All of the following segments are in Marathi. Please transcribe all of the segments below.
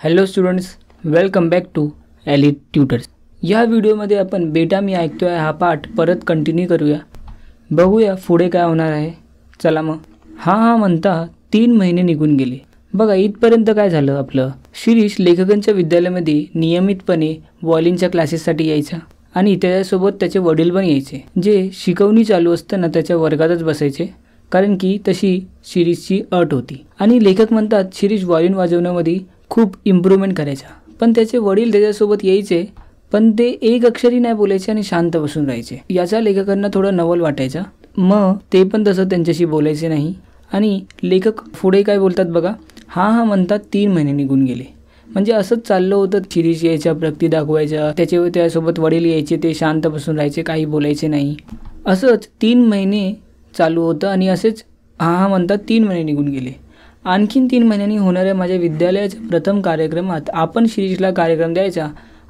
Hello students welcome back to Elite Tutors या व्हिडिओमध्ये आपण बेटा मी ऐकतोय हा पाठ परत कंटिन्यू करूया. बघूया पुढे काय होणार आहे. चला मग. हा हा म्हणता तीन महिने निघून गेले. बघा इथपर्यंत काय झालं आपलं? शिरीष लेखकांच्या विद्यालयामध्ये नियमितपणे वॉलिनच्या क्लासेससाठी यायचा आणि त्याच्यासोबत त्याचे वडील पण यायचे जे शिकवणी चालू असताना त्याच्या वर्गातच बसायचे कारण की तशी शिरीषची अट होती. आणि लेखक म्हणतात शिरीष वॉलिन वाजवण्यामध्ये खूप इम्प्रूव्हमेंट करायचा पण त्याचे वडील त्याच्यासोबत यायचे पण ते एक अक्षरी नाही बोलायचे आणि शांत बसून राहायचे. याचा लेखकांना थोडं नवल वाटायचा. मग ते पण तसं त्यांच्याशी बोलायचे नाही. आणि लेखक पुढे काय बोलतात बघा हा हा म्हणतात तीन महिने निघून गेले. म्हणजे असंच चाललं होतं शिरीष यायच्या प्रगती दाखवायच्या त्याचे त्यासोबत वडील यायचे ते शांत बसून राहायचे काही बोलायचे नाही. असंच तीन महिने चालू होतं आणि असेच हा हा म्हणतात तीन महिने निघून गेले. आणखीन तीन महिन्यांनी होणाऱ्या माझ्या विद्यालयाच्या प्रथम कार्यक्रमात आपण शिरीषला कार्यक्रम द्यायचा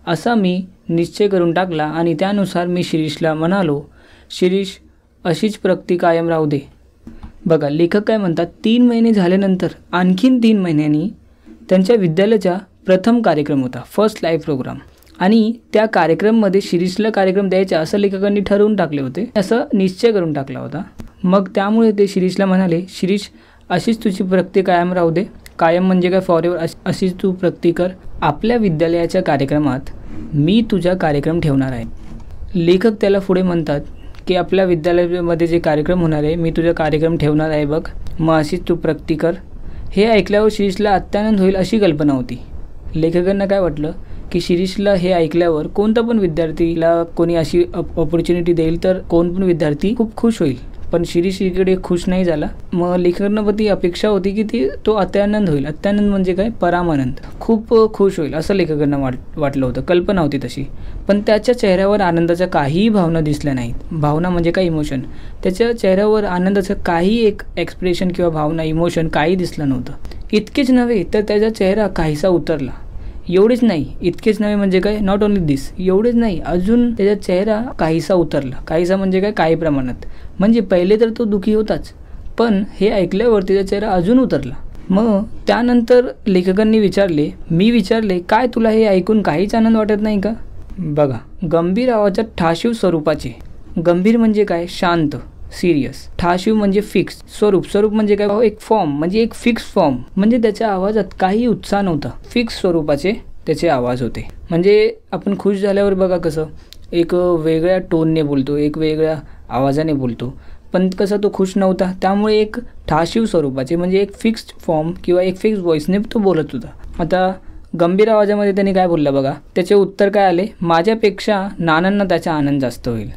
असा मी निश्चय करून टाकला आणि त्यानुसार मी शिरीषला म्हणालो शिरीष अशीच प्रगती कायम राहू दे. बघा लेखक काय म्हणतात तीन महिने झाल्यानंतर आणखीन तीन महिन्यांनी त्यांच्या विद्यालयाचा प्रथम कार्यक्रम होता फर्स्ट लाईव्ह प्रोग्राम आणि त्या कार्यक्रममध्ये शिरीषला कार्यक्रम द्यायचा असं लेखकांनी ठरवून टाकले होते असं निश्चय करून टाकला होता. मग त्यामुळे ते शिरीषला म्हणाले शिरीष अशीच तुझी प्रगती कायम राहू दे. कायम म्हणजे काय? फॉर एव्हर अशीच तू प्रगती कर. आपल्या विद्यालयाच्या कार्यक्रमात मी तुझा कार्यक्रम ठेवणार आहे. लेखक त्याला पुढे म्हणतात की आपल्या विद्यालयामध्ये जे कार्यक्रम होणार आहे मी तुझा कार्यक्रम ठेवणार आहे बघ. मग अशीच तू प्रगती कर. हे ऐकल्यावर शिरीषला अत्यानंद होईल अशी कल्पना होती. लेखकांना काय वाटलं? की शिरीषला हे ऐकल्यावर कोणता पण विद्यार्थीला कोणी अशी ऑपॉर्च्युनिटी देईल तर कोण पण विद्यार्थी खूप खुश होईल. पण शिरीष इकडे खुश नाही झाला. मग लेखकांना अपेक्षा होती की ती तो अत्यानंद होईल. अत्यानंद म्हणजे काय? परामानंद. खूप खुश होईल असं लेखकांना वाट वाटलं होतं. कल्पना होती तशी. पण त्याच्या चेहऱ्यावर आनंदाच्या काहीही भावना दिसल्या नाहीत. भावना म्हणजे काय? इमोशन त्याच्या चेहऱ्यावर आनंदाचं काही एक एक्सप्रेशन किंवा भावना इमोशन काही दिसलं नव्हतं. इतकेच नव्हे तर त्याचा चेहरा काहीसा उतरला. एवढेच नाही इतकेच नव्हे म्हणजे काय नॉट ओन्ली दिस एवढेच नाही अजून त्याचा चेहरा काहीसा उतरला. काहीसा म्हणजे काय काही प्रमाणात. म्हणजे पहिले तर तो दुखी होताच पण हे ऐकल्यावर त्याचा चेहरा अजून उतरला. मग त्यानंतर लेखकांनी विचारले मी विचारले काय तुला हे ऐकून काहीच आनंद वाटत नाही का? बघा गंभीर आवाजात ठाशीव स्वरूपाचे. गंभीर म्हणजे काय? शांत. सिरियस ठाशिव म्हणजे फिक्स स्वरूप. स्वरूप म्हणजे काय? एक फॉर्म म्हणजे एक फिक्स फॉर्म म्हणजे त्याच्या आवाजात काही उत्साह नव्हता. फिक्स स्वरूपाचे त्याचे आवाज होते. म्हणजे आपण खुश झाल्यावर बघा कसं एक वेगळ्या टोनने बोलतो एक वेगळ्या आवाजाने बोलतो. पण कसा तो खुश नव्हता? त्यामुळे एक ठाशिव स्वरूपाचे म्हणजे एक फिक्स्ड फॉर्म किंवा एक फिक्स व्हॉईसने तो बोलत होता. आता गंभीर आवाजामध्ये त्यांनी काय बोललं बघा? त्याचे उत्तर काय आले? माझ्यापेक्षा नानांना त्याचा आनंद जास्त होईल.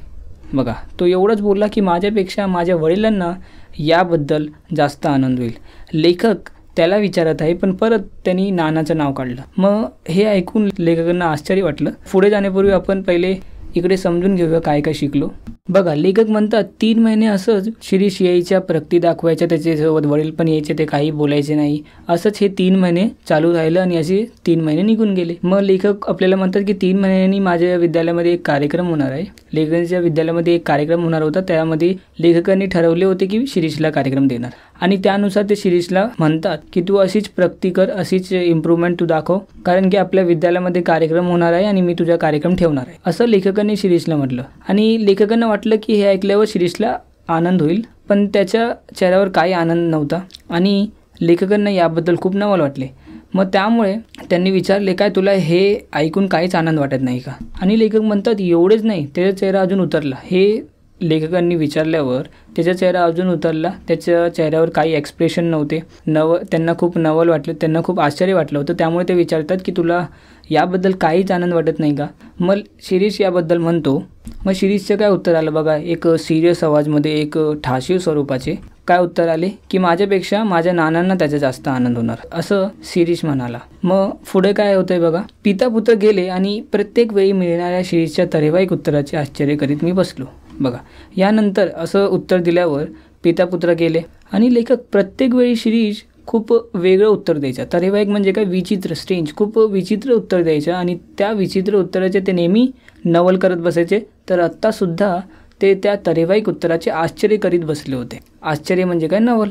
बघा तो एवढंच बोलला की माझ्यापेक्षा माझ्या वडिलांना याबद्दल जास्त आनंद होईल. लेखक त्याला विचारत आहे पण परत त्यांनी नानाचं नाव काढलं. मग हे ऐकून लेखकांना आश्चर्य वाटलं. पुढे जाण्यापूर्वी आपण पहिले इकडे समजून घेऊया काय काय शिकलो. बघा लेखक म्हणतात तीन महिने असंच शिरीष यायच्या प्रगती दाखवायच्या त्याच्यासोबत वडील पण यायचे ते काही बोलायचे नाही. असंच हे तीन महिने चालू राहिलं आणि असे तीन महिने निघून गेले. मग लेखक आपल्याला म्हणतात की तीन महिन्यांनी माझ्या विद्यालयामध्ये एक कार्यक्रम होणार आहे. लेखकांच्या विद्यालयामध्ये एक कार्यक्रम होणार होता. त्यामध्ये लेखकांनी ठरवले होते की शिरीषला कार्यक्रम देणार. आणि त्यानुसार ते शिरीषला म्हणतात की तू अशीच प्रगती कर अशीच इम्प्रूव्हमेंट तू दाखव कारण की आपल्या विद्यालयामध्ये कार्यक्रम होणार आहे आणि मी तुझा कार्यक्रम ठेवणार आहे. असं लेखकांनी शिरीषला म्हटलं. आणि लेखकांना वाटलं वाटलं की हे ऐकल्यावर शिरीषला आनंद होईल पण त्याच्या चेहऱ्यावर काही आनंद नव्हता. आणि लेखकांना याबद्दल खूप नवल वाटले. मग त्यामुळे त्यांनी विचारले काय तुला हे ऐकून काहीच आनंद वाटत नाही का? आणि लेखक म्हणतात एवढेच नाही त्याचा चेहरा अजून उतरला. हे लेखकांनी विचारल्यावर त्याचा चेहरा अजून उतरला. त्याच्या चेहऱ्यावर काही एक्सप्रेशन नव्हते. नव त्यांना खूप नवल वाटलं. त्यांना खूप आश्चर्य वाटलं होतं. त्यामुळे ते विचारतात की तुला याबद्दल काहीच आनंद वाटत नाही का? मग शिरीष याबद्दल म्हणतो मग शिरीषचं काय उत्तर आलं बघा? एक सिरियस आवाजमध्ये एक ठाशीव स्वरूपाचे. काय उत्तर आले? की माझ्यापेक्षा माझ्या नानांना त्याचा जास्त आनंद होणार. असं शिरीष म्हणाला. मग पुढे काय होतंय बघा? पिता पुत्र गेले आणि प्रत्येक वेळी मिळणाऱ्या शिरीषच्या तरेवाईक उत्तराचे आश्चर्य करीत मी बसलो. बघा यानंतर असं उत्तर दिल्यावर पिता पुत्र गेले. आणि लेखक प्रत्येक वेळी शिरीष खूप वेगळं उत्तर द्यायचं. तरेवाईक म्हणजे काय? विचित्र स्ट्रेंज खूप विचित्र उत्तर द्यायचं आणि त्या विचित्र उत्तराचे ते नेहमी नवल करत बसायचे. तर आत्तासुद्धा ते त्या तरेवाईक उत्तराचे आश्चर्य करीत बसले होते. आश्चर्य म्हणजे काय? नवल.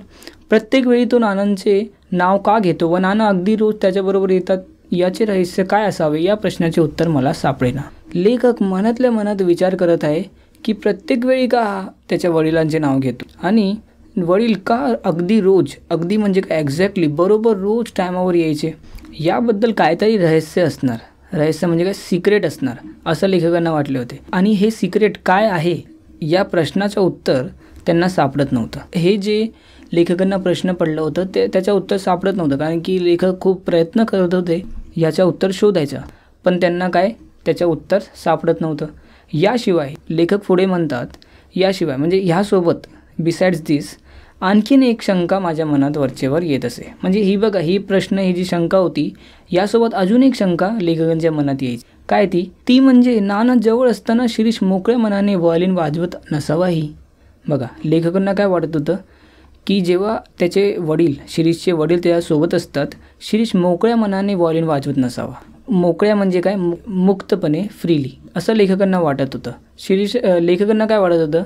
प्रत्येक वेळी तो नानांचे नाव का घेतो व नाना अगदी रोज त्याच्याबरोबर येतात याचे रहस्य काय असावे या प्रश्नाचे उत्तर मला सापडेना. लेखक मनातल्या मनात विचार करत आहे की प्रत्येक वेळी का हा त्याच्या वडिलांचे नाव घेतो. आणि वडील का अगदी रोज अगदी म्हणजे का एक्झॅक्टली बरोबर रोज टायमावर यायचे याबद्दल काहीतरी रहस्य असणार. रहस्य म्हणजे काय? सिक्रेट असणार असं लेखकांना वाटले होते. आणि हे सिक्रेट काय आहे? या प्रश्नाचं उत्तर त्यांना सापडत नव्हतं. हे जे लेखकांना प्रश्न पडलं होतं ते त्याचं उत्तर सापडत नव्हतं. कारण की लेखक खूप प्रयत्न करत होते याचं उत्तर शोधायचं. पण त्यांना काय? त्याचं उत्तर सापडत नव्हतं. याशिवाय लेखक पुढे म्हणतात याशिवाय म्हणजे ह्यासोबत बिसाइड्स दिस आणखीन एक शंका माझ्या मनात वरचेवर येत असे. म्हणजे ही बघा ही प्रश्न ही जी शंका होती यासोबत अजून एक शंका लेखकांच्या मनात यायची. काय ती? ती म्हणजे नाना जवळ असताना शिरीष मोकळ्या मनाने व्हायलिन वाजवत नसावाही. बघा लेखकांना काय वाटत होतं? की जेव्हा त्याचे वडील शिरीषचे वडील त्याच्यासोबत असतात शिरीष मोकळ्या मनाने व्हायलिन वाजवत नसावा. मोकळ्या म्हणजे काय? मु मुक्तपणे फ्रीली असं लेखकांना वाटत होतं. शिरीष लेखकांना काय वाटत होतं?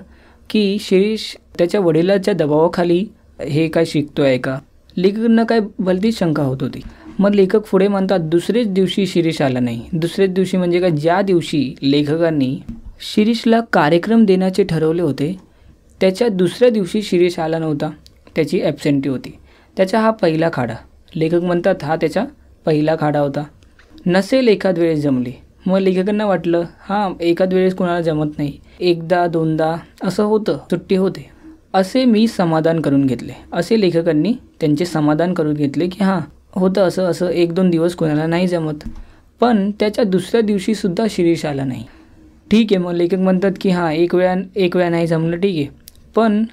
की शिरीष त्याच्या वडिलाच्या दबावाखाली हे काय शिकतो आहे का? लेखकांना काय भलतीच शंका होत होती. मग लेखक पुढे म्हणतात दुसरेच दिवशी शिरीष आला नाही. दुसरेच दिवशी म्हणजे काय? ज्या दिवशी लेखकांनी शिरीषला कार्यक्रम देण्याचे ठरवले होते त्याच्या दुसऱ्या दिवशी शिरीष आला नव्हता. त्याची ॲबसेंटी होती. त्याचा हा पहिला खाडा. लेखक म्हणतात हा त्याचा पहिला खाडा होता. नसेल एखाद वेळेस जमले. मग लेखकांना वाटलं हां एखाद वेळेस कोणाला जमत नाही. एकदा दोनदा असं होतं सुट्टी होते. असे मी समाधान करून घेतले. असे लेखकांनी त्यांचे समाधान करून घेतले की हां होतं असं असं एक दोन दिवस कोणाला नाही जमत. पण त्याच्या दुसऱ्या दिवशीसुद्धा शिरीष आला नाही. ठीक आहे मग लेखक म्हणतात की हां एक वेळा एक वेळा नाही जमलं ठीक आहे. पण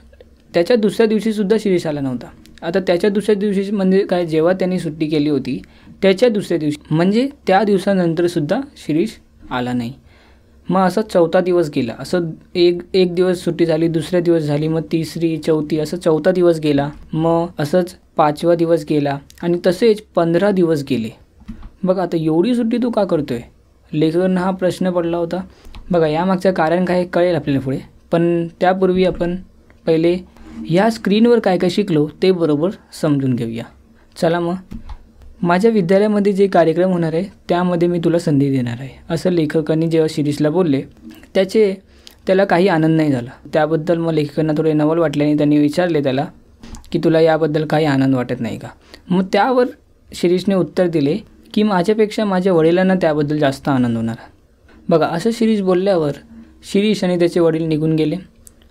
त्याच्या दुसऱ्या दिवशीसुद्धा शिरीष आला नव्हता. आता त्याच्या दुसऱ्या दिवशी म्हणजे काय जेव्हा त्यांनी सुट्टी केली होती त्याच्या दुसऱ्या दिवशी. म्हणजे त्या दिवसानंतरसुद्धा शिरीष आला नाही. मग असं चौथा दिवस गेला. असं एक एक दिवस सुट्टी झाली दुसऱ्या दिवस झाली मग तिसरी चौथी असं चौथा दिवस गेला. मग असंच पाचवा दिवस गेला आणि तसेच पंधरा दिवस गेले. बघा आता एवढी सुट्टी तू का करतोय? लेखकांना हा प्रश्न पडला होता. बघा यामागचं कारण काय कळेल आपल्याला पुढे. पण त्यापूर्वी आपण पहिले या स्क्रीनवर काय काय शिकलो ते बरोबर समजून घेऊया. चला मग. माझ्या विद्यालयामध्ये जे कार्यक्रम होणार आहे त्यामध्ये मी तुला संधी देणार आहे. असं लेखकांनी जेव्हा शिरीषला बोलले त्याचे त्याला काही आनंद नाही झाला. त्याबद्दल मग लेखकांना थोडे नवल वाटल्याने त्यांनी विचारले त्याला की तुला याबद्दल काही आनंद वाटत नाही का? मग त्यावर शिरीषने उत्तर दिले की माझ्यापेक्षा माझ्या वडिलांना त्याबद्दल जास्त आनंद होणार बघा असं शिरीष बोलल्यावर शिरीष आणि त्याचे वडील निघून गेले.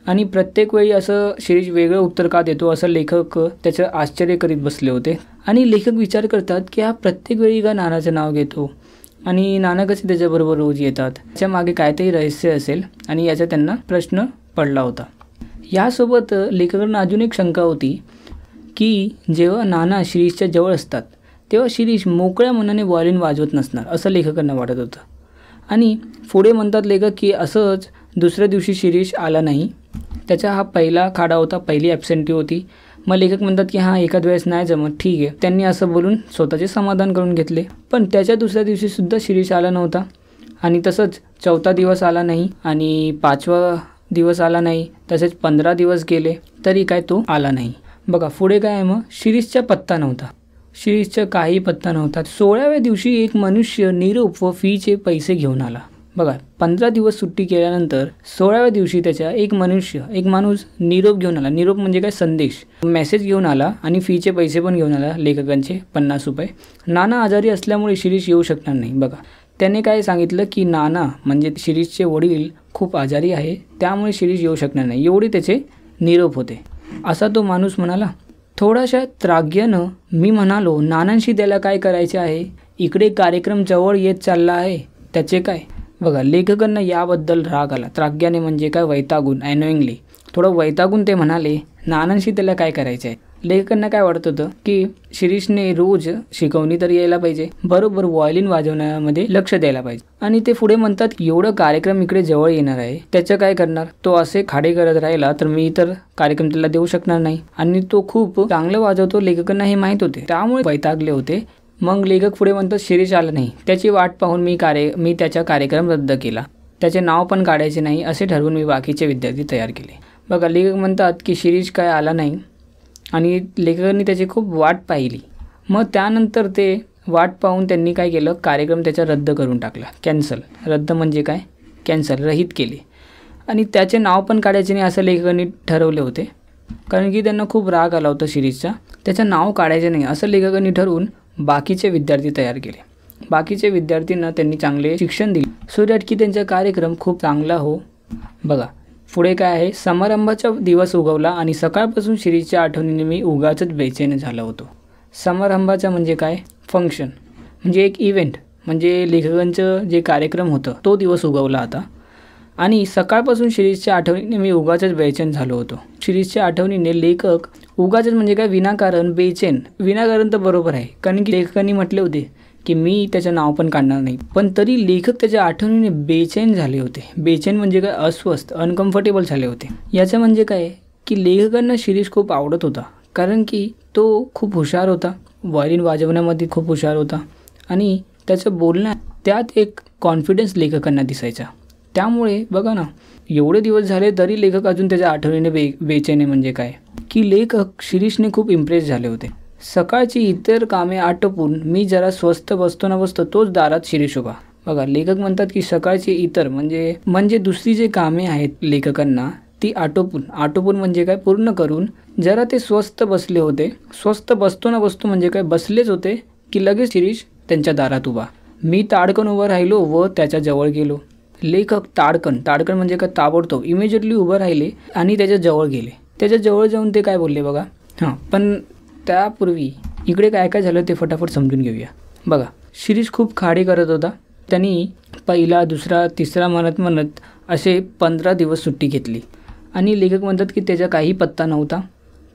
आणि प्रत्येक वेळी असं शिरीष वेगळं उत्तर का देतो असं लेखक त्याचं आश्चर्य करीत बसले होते. आणि लेखक विचार करतात की हा प्रत्येक वेळी का नानाचं नाव घेतो? आणि नाना कसे त्याच्याबरोबर रोज येतात? त्याच्यामागे काहीतरी रहस्य असेल आणि याचा त्यांना प्रश्न पडला होता. यासोबत लेखकांना अजून एक शंका होती की जेव्हा नाना शिरीषच्या जवळ असतात तेव्हा शिरीष मोकळ्या मनाने व्हायलिन वाजवत नसणार असं लेखकांना वाटत होतं. आणि पुढे म्हणतात लेखक की असंच दुसऱ्या दिवशी शिरीष आला नाही. त्याचा हा पहिला खाडा होता पहिली ॲबसेंटी होती. मग लेखक म्हणतात की हां एखाद वेळेस नाही जमत ठीक आहे. त्यांनी असं बोलून स्वतःचे समाधान करून घेतले. पण त्याच्या दुसऱ्या दिवशीसुद्धा शिरीष आला नव्हता. आणि तसंच चौथा दिवस आला नाही आणि पाचवा दिवस आला नाही तसेच पंधरा दिवस गेले तरी काय तो आला नाही. बघा पुढे काय आहे मग? शिरीषचा पत्ता नव्हता. शिरीषचा काही पत्ता नव्हता. सोळाव्या दिवशी एक मनुष्य निरोप व फीचे पैसे घेऊन आला. बघा पंधरा दिवस सुट्टी केल्यानंतर सोळाव्या दिवशी त्याच्या एक मनुष्य एक माणूस निरोप घेऊन आला. निरोप म्हणजे काय? संदेश. मेसेज घेऊन आला आणि फीचे पैसे पण घेऊन आला लेखकांचे पन्नास रुपये. नाना आजारी असल्यामुळे शिरीष येऊ शकणार नाही. बघा त्याने काय सांगितलं की नाना म्हणजे शिरीषचे वडील खूप आजारी आहे त्यामुळे शिरीष येऊ शकणार नाही. एवढे त्याचे निरोप होते. असा तो माणूस म्हणाला थोड्याशा त्राग्यानं मी म्हणालो नानांशी त्याला काय करायचे आहे? इकडे कार्यक्रम जवळ येत चालला आहे त्याचे काय? बघा लेखकांना याबद्दल राग आला. त्राग्याने म्हणजे काय? वैतागून. अॅनोईंगली थोडं वैतागून ते म्हणाले नानांशी त्याला काय करायचं आहे लेखकांना काय वाटत होतं? की शिरीषने रोज शिकवणी तर यायला पाहिजे. बरोबर व्हायलिन वाजवण्यामध्ये लक्ष द्यायला पाहिजे. आणि ते पुढे म्हणतात एवढं कार्यक्रम इकडे जवळ येणार आहे. त्याचं काय करणार? तो असे खाडे करत राहिला तर मी तर कार्यक्रम त्याला देऊ शकणार नाही. आणि तो खूप चांगलं वाजवतो लेखकांना हे माहीत होते. त्यामुळे वैतागले होते. मग लेखक पुढे म्हणतात शिरीष आला नाही. त्याची वाट पाहून मी कार्य मी त्याचा कार्यक्रम रद्द केला. त्याचे नाव पण काढायचे नाही असे ठरवून मी बाकीचे विद्यार्थी तयार केले. बघा लेखक म्हणतात की शिरीष काय आला नाही आणि लेखकांनी त्याची खूप वाट पाहिली. मग त्यानंतर ते वाट पाहून त्यांनी काय केलं? कार्यक्रम त्याचा रद्द करून टाकला. कॅन्सल. रद्द म्हणजे काय? कॅन्सल. रहित केले. आणि त्याचे नाव पण काढायचे नाही असं लेखकांनी ठरवले होते. कारण की त्यांना खूप राग आला होता शिरीषचा. त्याचं नाव काढायचे नाही असं लेखकांनी ठरवून बाकीचे विद्यार्थी तयार केले. बाकीचे विद्यार्थ्यांना त्यांनी चांगले शिक्षण दिले. सूर्याटकी की त्यांचा कार्यक्रम खूप चांगला हो. बघा पुढे काय आहे? समारंभाचा दिवस उगवला आणि सकाळपासून श्रीच्या आठवणीने मी उगाचच बेचैन झालो होतो. समारंभाचा म्हणजे काय? फंक्शन म्हणजे एक इव्हेंट म्हणजे लेखकांचं जे कार्यक्रम होतं तो दिवस उगवला आता. आणि सकाळपासून शिरीषच्या आठवणीने मी उगाचच बेचैन झालो होतो. शिरीषच्या आठवणीने लेखक उगाचच म्हणजे काय? विनाकारण बेचैन. विनाकारण तर बरोबर आहे. कारण की लेखकांनी म्हटले होते की मी त्याचं नाव पण काढणार नाही. पण तरी लेखक त्याच्या आठवणीने बेचैन झाले होते. बेचैन म्हणजे काय? अस्वस्थ अनकम्फर्टेबल झाले होते. याचं म्हणजे काय? की लेखकांना शिरीष खूप आवडत होता. कारण की तो खूप हुशार होता. व्हायलिन वाजवण्यामध्ये खूप हुशार होता. आणि त्याचं बोलण्यात त्यात एक कॉन्फिडन्स लेखकांना दिसायचा. त्यामुळे बघा ना एवढे दिवस झाले तरी लेखक अजून त्याच्या आठवणीने बे बेचैने म्हणजे काय? की लेखक शिरीषने खूप इम्प्रेस झाले होते. सकाळची इतर कामे आटोपून मी जरा स्वस्त बसतो ना बसतो तोच दारात शिरीष उभा. बघा लेखक म्हणतात की सकाळची इतर म्हणजे म्हणजे दुसरी जे कामे आहेत लेखकांना ती आटोपून. आटोपून म्हणजे काय? पूर्ण करून जरा ते स्वस्त बसले होते. स्वस्त बसतो ना बसतो म्हणजे काय? बसलेच होते की लगेच शिरीष त्यांच्या दारात उभा. मी ताडकन उभं राहिलो व त्याच्याजवळ गेलो. लेखक ताडकन ताडकन म्हणजे का ताबडतोब इमिजिएटली उभं राहिले आणि त्याच्याजवळ गेले. त्याच्याजवळ जाऊन ते काय बोलले बघा? हां पण त्यापूर्वी इकडे काय काय झालं ते फटाफट समजून घेऊया. बघा शिरीष खूप खाडी करत होता. त्यांनी पहिला दुसरा तिसरा म्हणत म्हणत असे पंधरा दिवस सुट्टी घेतली. आणि लेखक म्हणतात की त्याचा काही पत्ता नव्हता.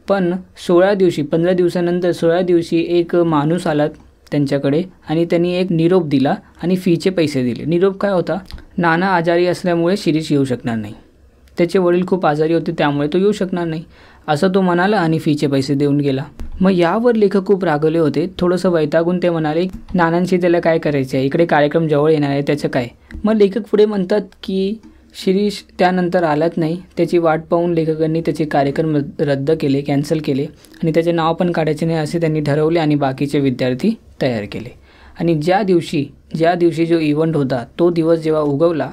पण सोळा दिवशी पंधरा दिवसानंतर सोळा दिवशी एक माणूस आला. त्यांच्याकडे आणि त्यांनी एक निरोप दिला आणि फीचे पैसे दिले. निरोप काय होता? नाना आजारी असल्यामुळे शिरीष येऊ शकणार नाही. त्याचे वडील खूप आजारी होते त्यामुळे तो येऊ शकणार नाही. असं तो म्हणाला आणि फीचे पैसे देऊन गेला. मग यावर लेखक खूप रागवले होते. थोडंसं वैतागून ते म्हणाले नानांशी त्याला काय करायचं आहे इकडे कार्यक्रम जवळ येणार आहे त्याचं काय? मग लेखक पुढे म्हणतात की शिरीष त्यानंतर आलाच नाही. त्याची वाट पाहून लेखकांनी त्याचे कार्यक्रम रद्द केले कॅन्सल केले आणि त्याचे नाव पण काढायचे नाही असे त्यांनी ठरवले आणि बाकीचे विद्यार्थी तयार केले. आणि ज्या दिवशी ज्या दिवशी जो इव्हेंट होता तो दिवस जेव्हा उगवला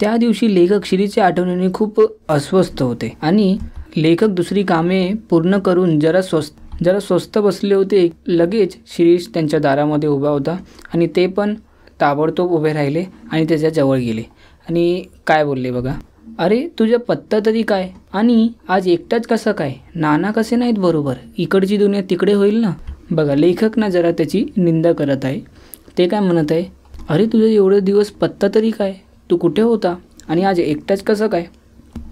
त्या दिवशी लेखक शिरीच्या आठवणीने खूप अस्वस्थ होते. आणि लेखक दुसरी कामे पूर्ण करून जरा स्वस्त जरा स्वस्त बसले होते. लगेच शिरीष त्यांच्या दारामध्ये उभा होता आणि ते पण ताबडतोब उभे राहिले आणि त्याच्याजवळ गेले. आणि काय बोलले बघा? अरे तुझा पत्ता तरी काय? आणि आज एकटाच कसा काय? नाना कसे नाहीत बरोबर? इकडची दुनिया तिकडे होईल ना? बघा लेखक ना जरा त्याची निंदा करत आहे. ते काय म्हणत आहे अरे तुझे एवढे दिवस पत्ता तरी काय? तू कुठे होता? आणि आज एकटाच कसं काय?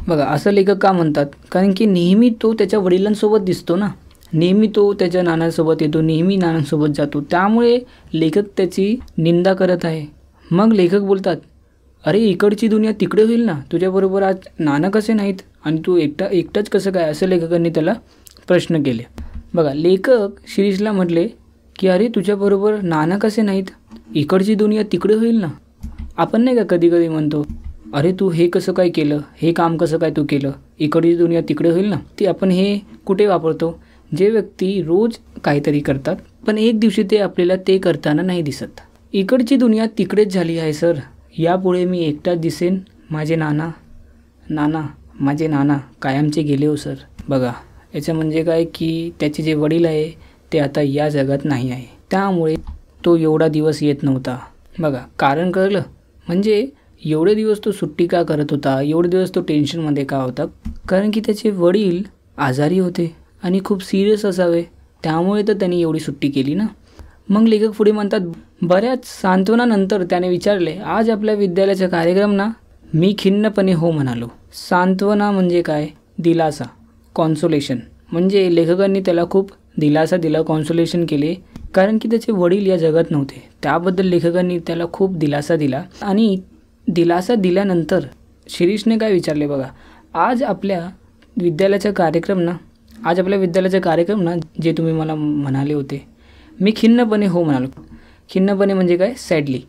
बघा असं लेखक का म्हणतात? कारण की नेहमी तो त्याच्या वडिलांसोबत दिसतो ना. नेहमी तो त्याच्या नानांसोबत येतो नेहमी नानांसोबत जातो. त्यामुळे लेखक त्याची निंदा करत आहे. मग लेखक बोलतात अरे इकडची दुनिया तिकडे होईल ना? तुझ्याबरोबर आज नाना कसे नाहीत? आणि तू एकटा एकटाच कसं काय? असं लेखकांनी त्याला प्रश्न केले. बघा लेखक शिरीषला म्हटले की अरे तुझ्याबरोबर नाना कसे नाहीत? इकडची दुनिया तिकडे होईल ना? आपण नाही का कधी कधी म्हणतो अरे तू हे कसं काय केलं? हे काम कसं काय तू केलं? इकडची दुनिया तिकडे होईल ना? ती आपण हे कुठे वापरतो? जे व्यक्ती रोज काहीतरी करतात पण एक दिवशी ते आपल्याला ते करताना नाही दिसत. इकडची दुनिया तिकडेच झाली आहे सर. यापुढे मी एकटाच दिसेन. माझे नाना नाना माझे नाना कायमचे गेले हो सर. बघा याचं म्हणजे काय की त्याचे जे वडील आहे ते आता या जगात नाही आहे. त्यामुळे तो एवढा दिवस येत नव्हता. बघा कारण कळलं? म्हणजे एवढे दिवस तो सुट्टी का करत होता? एवढे दिवस तो टेन्शनमध्ये का होता? कारण की त्याचे वडील आजारी होते आणि खूप सिरियस असावे. त्यामुळे तर त्यांनी एवढी सुट्टी केली ना? मग लेखक पुढे म्हणतात बऱ्याच सांत्वनानंतर त्याने विचारले आज आपल्या विद्यालयाचा कार्यक्रम ना? मी खिन्नपणे हो म्हणालो. सांत्वना म्हणजे काय? दिलासा. कॉन्सोलेशन म्हणजे लेखकांनी त्याला खूप दिलासा दिला कॉन्सोलेशन केले. कारण की त्याचे वडील या जगात नव्हते. त्याबद्दल लेखकांनी त्याला खूप दिलासा दिला. आणि दिलासा दिल्यानंतर शिरीषने काय विचारले बघा? आज आपल्या विद्यालयाचा कार्यक्रम ना आज आपल्या विद्यालयाचा कार्यक्रम ना जे तुम्ही मला म्हणाले होते मी खिन्नपणे हो म्हणालो. खिन्नपणे म्हणजे काय? सॅडली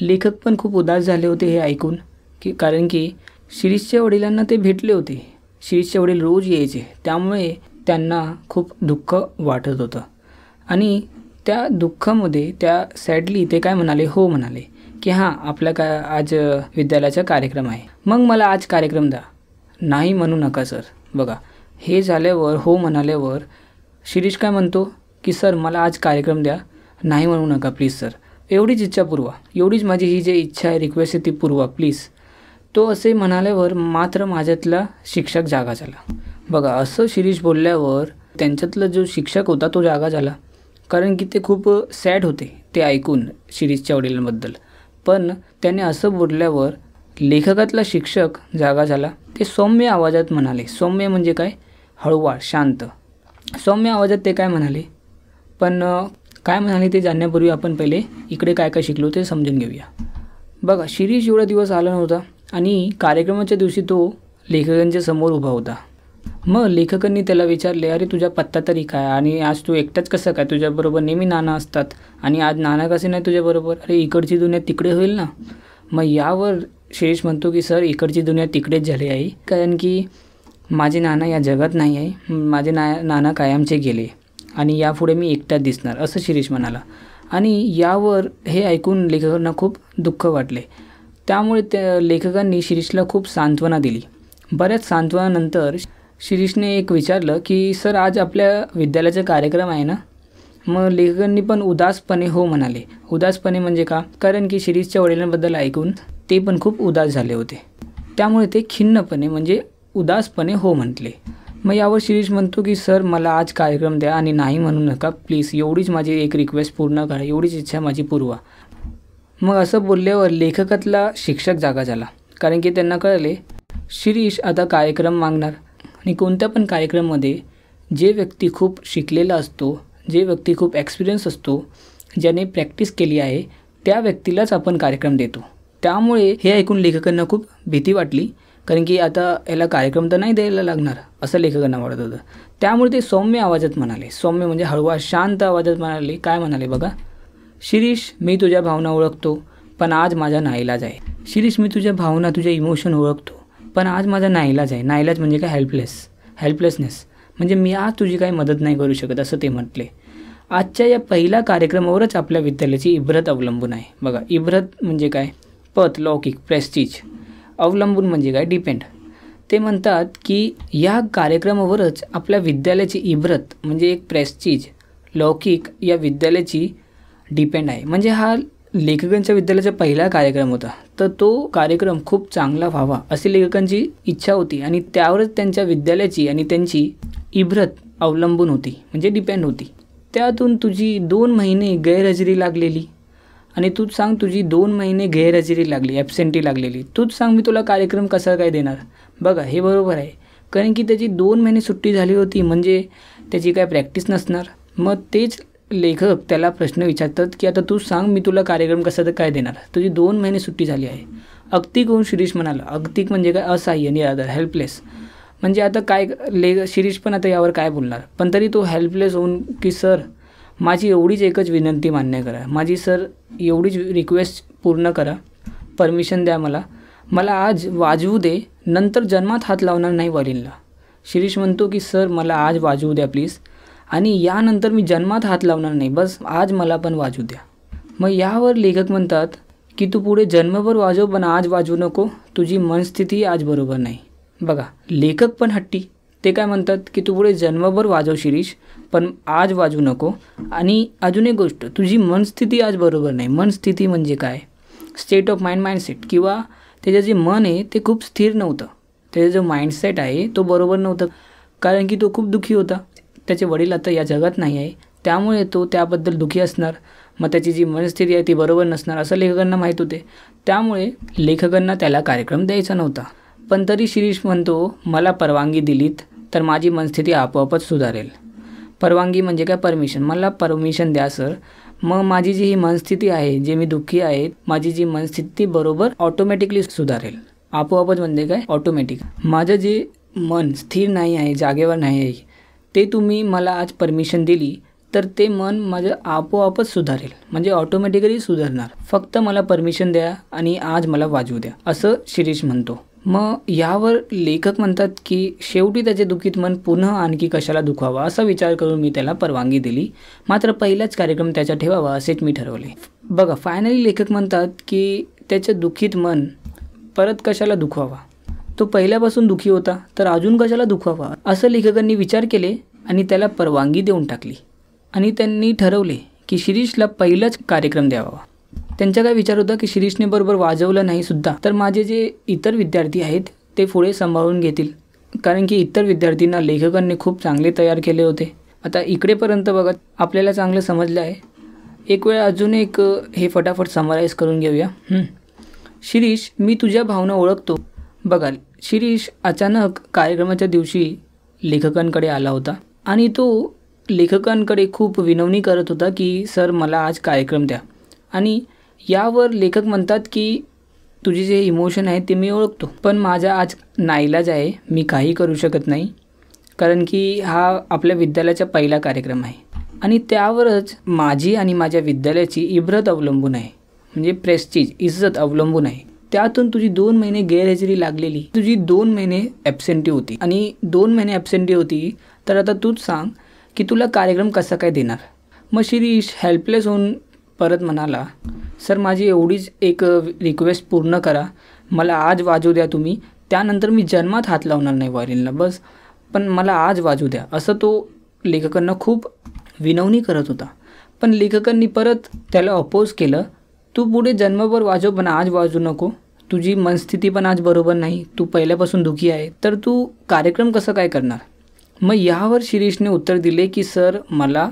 लेखक पण खूप उदास झाले होते हे ऐकून की कारण की शिरीषच्या वडिलांना ते भेटले होते. शिरीषचे वडील रोज यायचे. त्यामुळे त्यांना खूप दुःख वाटत होतं. आणि त्या दुःखामध्ये त्या सॅडली ते काय म्हणाले? हो म्हणाले की हां आपला का आज विद्यालयाचा कार्यक्रम आहे. मग मला आज कार्यक्रम द्या. नाही म्हणू नका सर. बघा हे झाल्यावर हो म्हणाल्यावर शिरीष काय म्हणतो? की सर मला आज कार्यक्रम द्या. नाही म्हणू नका प्लीज सर. एवढीच इच्छा पुरवा. एवढीच माझी ही जी इच्छा आहे रिक्वेस्ट आहे ती पुरवा प्लीज. तो असे म्हणाल्यावर मात्र माझ्यातला शिक्षक जागा झाला. बघा असं शिरीष बोलल्यावर त्यांच्यातला जो शिक्षक होता तो जागा झाला. कारण की ते खूप सॅड होते ते ऐकून शिरीषच्या वडिलांबद्दल. पण त्याने असं बोलल्यावर लेखकातला शिक्षक जागा झाला. ते सौम्य आवाजात म्हणाले सौम्य म्हणजे काय? हळूवार शांत. सौम्य आवाजात ते काय म्हणाले? पण काय म्हणाले ते जाणण्यापूर्वी आपण पहिले इकडे काय काय शिकलो ते समजून घेऊया. बघा शिरीष एवढा दिवस आला नव्हता. आणि कार्यक्रमाच्या दिवशी तो लेखकांच्या समोर उभा होता. मग लेखकांनी त्याला विचारले अरे तुझा पत्ता तरी काय? आणि आज तू एकटाच कसं काय? तुझ्याबरोबर नेहमी नाना असतात. आणि आज नाना कसे नाही तुझ्याबरोबर? अरे इकडची दुनिया तिकडे होईल ना? मग यावर शिरीष म्हणतो की सर इकडची दुनिया तिकडेच झाली आहे. कारण की माझे नाना या जगात नाही आहे. माझे ना नाना कायमचे गेले. आणि यापुढे मी एकटाच दिसणार असं शिरीष म्हणाला. आणि यावर हे ऐकून लेखकांना खूप दुःख वाटले. त्यामुळे त्या लेखकांनी शिरीषला खूप सांत्वना दिली. बऱ्याच सांत्वनानंतर शिरीषने एक विचारलं की सर आज आपल्या विद्यालयाचा कार्यक्रम आहे ना? मग लेखकांनी पण उदासपणे हो म्हणाले. उदासपणे म्हणजे का? कारण की शिरीषच्या वडिलांबद्दल ऐकून ते पण खूप उदास झाले होते. त्यामुळे ते खिन्नपणे म्हणजे उदासपणे हो म्हटले. मग यावर शिरीष म्हणतो की सर मला आज कार्यक्रम द्या आणि नाही म्हणू नका. प्लीज एवढीच माझी एक रिक्वेस्ट पूर्ण करा. एवढीच इच्छा माझी पुरवा. मग असं बोलल्यावर लेखकातला शिक्षक जागा झाला. कारण की त्यांना कळले शिरीष आता कार्यक्रम मागणार. आणि कोणत्या पण कार्यक्रममध्ये जे व्यक्ती खूप शिकलेला असतो जे व्यक्ती खूप एक्सपिरियन्स असतो ज्याने प्रॅक्टिस केली आहे त्या व्यक्तीलाच आपण कार्यक्रम देतो. त्यामुळे हे ऐकून लेखकांना खूप भीती वाटली. कारण की आता याला कार्यक्रम तर नाही द्यायला लागणार असं लेखकांना वाटत होतं. त्यामुळे ते सौम्य आवाजात म्हणाले. सौम्य म्हणजे हळवा शांत आवाजात म्हणाले. काय म्हणाले बघा. शिरीष मी तुझ्या भावना ओळखतो पण आज माझा नाईलाज आहे. शिरीष मी तुझ्या भावना तुझ्या इमोशन ओळखतो पण आज माझा नाईलाज आहे. नाईलाज म्हणजे काय? हेल्पलेस हेल्पलेसनेस म्हणजे मी आज तुझी काही मदत नाही करू शकत असं ते म्हटले. आजच्या या पहिल्या कार्यक्रमावरच आपल्या विद्यालयाची इब्रत अवलंबून आहे. बघा इब्रत म्हणजे काय? पत लौकिक प्रेस्टीज अवलंबून म्हणजे काय? डिपेंड ते म्हणतात की या कार्यक्रमावरच आपल्या विद्यालयाची इब्रत म्हणजे एक प्रेस्टीज लौकिक या विद्यालयाची डिपेंड आहे. म्हणजे हा लेखकांच्या विद्यालयाचा पहिला कार्यक्रम होता. तर तो कार्यक्रम खूप चांगला व्हावा अशी लेखकांची इच्छा होती आणि त्यावरच त्यांच्या विद्यालयाची आणि त्यांची इब्रत अवलंबून होती. म्हणजे डिपेंड होती. त्यातून तुझी दोन महिने गैरहजेरी लागलेली आणि तूच सांग तुझी दोन महिने गैरहजेरी लागली ॲबसेंटी लागलेली. तूच सांग मी तुला कार्यक्रम कसा काय देणार? बघा हे बरोबर आहे. कारण की त्याची दोन महिने सुट्टी झाली होती म्हणजे त्याची काय प्रॅक्टिस नसणार. मग तेच लेखक त्याला प्रश्न विचारतात की आता तू सांग मी तुला कार्यक्रम कसा तर काय देणार? तुझी दोन महिने सुट्टी झाली आहे. अगतिक होऊन शिरीष म्हणाला अगतिक म्हणजे काय? असहाय्य निराधार हेल्पलेस म्हणजे आता काय ले शिरीष पण आता यावर काय बोलणार? पण तरी तो हेल्पलेस होऊन की सर माझी एवढीच एकच विनंती मान्य करा. माझी सर एवढीच रिक्वेस्ट पूर्ण करा. परमिशन द्या मला. मला आज वाजवू दे. नंतर जन्मात हात लावणार नाही वरीलला शिरीष म्हणतो की सर मला आज वाजवू द्या प्लीज आणि यानंतर मी जन्मात हात लावणार नाही. बस आज मला पण वाजू द्या. मग यावर लेखक म्हणतात की तू पुढे जन्मभर वाजव पण आज वाजवू नको. तुझी मनस्थिती आज बरोबर नाही. बघा लेखक पण हट्टी. ते काय म्हणतात की तू पुढे जन्मभर वाजव शिरीष पण आज वाजवू नको. आणि अजून एक गोष्ट तुझी मनस्थिती आज बरोबर नाही. मनस्थिती म्हणजे काय? स्टेट ऑफ माइंड माइंडसेट किंवा त्याचं जे मन आहे ते खूप स्थिर नव्हतं. त्याचा जो माइंडसेट आहे तो बरोबर नव्हतं. कारण की तो खूप दुःखी होता. त्याचे वडील आता या जगात नाही आहे. त्यामुळे तो त्याबद्दल दुःखी असणार. मग त्याची जी मनस्थिती आहे ती बरोबर नसणार असं लेखकांना माहीत होते. त्यामुळे लेखकांना त्याला कार्यक्रम द्यायचा नव्हता. पण तरी शिरीष म्हणतो मला परवानगी दिलीत तर माझी मनस्थिती आपोआपच सुधारेल. परवानगी म्हणजे काय? परमिशन. मला परमिशन द्या सर. मग माझी जी ही मनस्थिती आहे जे मी दुःखी आहे माझी जी मनस्थिती बरोबर ऑटोमॅटिकली सुधारेल. आपोआपच म्हणजे काय? ऑटोमॅटिक. माझं जे मन स्थिर नाही आहे जागेवर नाही आहे ते तुम्ही मला आज परमिशन दिली तर ते मन माझं आपोआपच सुधारेल. म्हणजे ऑटोमॅटिकली सुधारणार. फक्त मला परमिशन द्या आणि आज मला वाजवू द्या. असं शिरीष म्हणतो. मग यावर लेखक म्हणतात की शेवटी त्याचे दुःखीत मन पुन्हा आणखी कशाला दुखावा? असा विचार करून मी त्याला परवानगी दिली. मात्र पहिलाच कार्यक्रम त्याच्या ठेवावा असेच मी ठरवले. बघा फायनली लेखक म्हणतात की त्याचं दुःखीत मन परत कशाला दुखावा? तो पहिल्यापासून दुखी होता तर अजून कशाला दुखावा? असं लेखकांनी विचार केले आणि त्याला परवानगी देऊन टाकली. आणि त्यांनी ठरवले की शिरीषला पहिलाच कार्यक्रम द्यावा. त्यांचा काय विचार होता की शिरीषने बरोबर वाजवलं नाही सुद्धा तर माझे जे इतर विद्यार्थी आहेत ते पुढे सांभाळून घेतील. कारण की इतर विद्यार्थ्यांना लेखकांनी खूप चांगले तयार केले होते. आता इकडेपर्यंत बघत आपल्याला चांगलं समजलं आहे. एक वेळ अजून एक हे फटाफट समराईज करून घेऊया. शिरीष मी तुझ्या भावना ओळखतो. बघाल शिरीष अचानक कार्यक्रमाच्या दिवशी लेखकांकडे आला होता. आणि तो लेखकांकडे खूप विनवणी करत होता की सर मला आज कार्यक्रम द्या. आणि यावर लेखक म्हणतात की तुझे जे इमोशन आहे ते मी ओळखतो पण माझा आज नाईलाज आहे. मी काही करू शकत नाही कारण की हा आपल्या विद्यालयाचा पहिला कार्यक्रम आहे. आणि त्यावरच माझी आणि माझ्या विद्यालयाची इब्रत अवलंबून आहे. म्हणजे प्रेस्टीज इज्जत अवलंबून आहे. त्यातून तुझी दोन महिने गैरहजेरी लागलेली. तुझी दोन महिने ॲबसेंटी होती. आणि दोन महिने ॲबसेंटी होती तर आता तूच सांग की तुला कार्यक्रम कसा काय देणार? मग शिरीष हेल्पलेस होऊन परत म्हणाला सर माझी एवढीच एक रिक्वेस्ट पूर्ण करा. मला आज वाजू द्या तुम्ही. त्यानंतर मी जन्मात हात लावणार नाही वायलिनला बस. पण मला आज वाजू द्या. असं तो लेखकांना खूप विनवणी करत होता. पण लेखकांनी परत त्याला अपोज केलं. तू पुढे जन्मभर वाजव पण आज वाजू नको. तुझी मनस्थिती पण आज बरोबर नाही. तू पहिल्यापासून दुखी आहे. तर तू कार्यक्रम कसं काय करणार? मग यावर शिरीषने उत्तर दिले की सर मला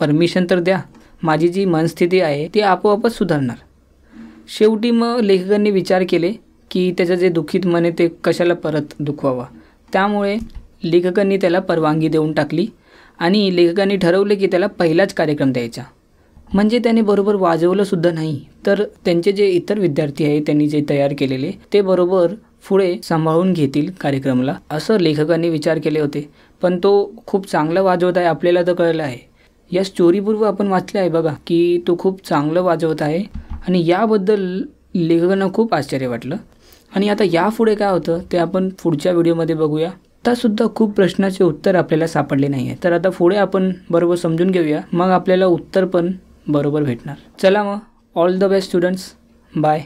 परमिशन तर द्या. माझी जी मनस्थिती आहे ती आपोआपच सुधारणार. शेवटी मग लेखकांनी विचार केले की त्याचं जे दुःखित मन आहे ते कशाला परत दुखवावा? त्यामुळे लेखकांनी त्याला परवानगी देऊन टाकली आणि लेखकांनी ठरवले की त्याला पहिलाच कार्यक्रम द्यायचा. म्हणजे त्याने बरोबर वाजवलंसुद्धा नाही. तर त्यांचे जे इतर विद्यार्थी आहे त्यांनी जे तयार केलेले ते बरोबर पुढे सांभाळून घेतील कार्यक्रमाला असं लेखकांनी विचार केले होते. पण तो खूप चांगला वाजवत आहे आपल्याला तर कळलं आहे. या स्टोरीपूर्व आपण वाचले आहे बघा की तो खूप चांगलं वाजवत आहे. आणि याबद्दल लेखकांना खूप आश्चर्य वाटलं. आणि आता यापुढे काय होतं ते आपण पुढच्या व्हिडिओमध्ये बघूया. आतासुद्धा खूप प्रश्नाचे उत्तर आपल्याला सापडले नाही आहे तर आता पुढे आपण बरोबर समजून घेऊया. मग आपल्याला उत्तर पण बरोबर भेटणार. चला मग all the best students bye